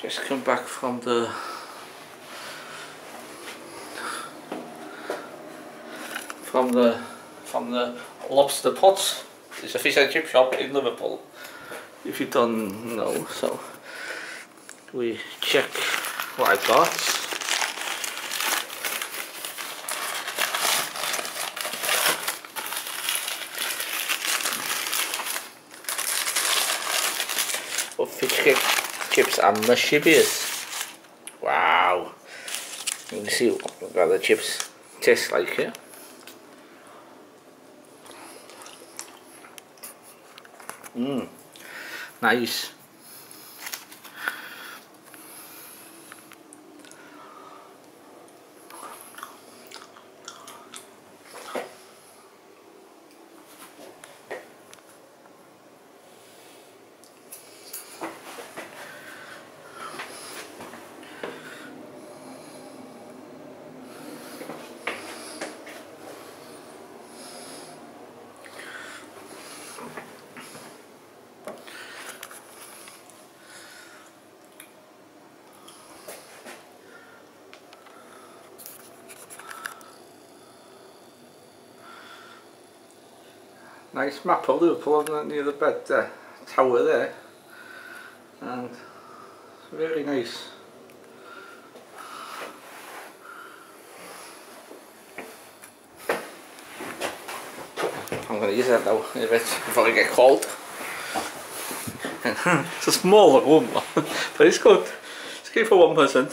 Just come back from the from the from the lobster pot. It's a fish and chip shop in Liverpool. If you don't know, so we check what I got. Of fish chips and mushibious. Wow. You can see what the chips taste like here. Mmm. Nice. Nice map of Liverpool isn't it, near the bed uh, tower there. And it's very nice. I'm going to use that now in a bit before I get cold it's a smaller room but it's good. It's good for one person.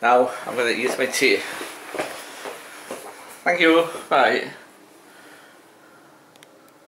Now I'm going to use my tea Thank you. Bye.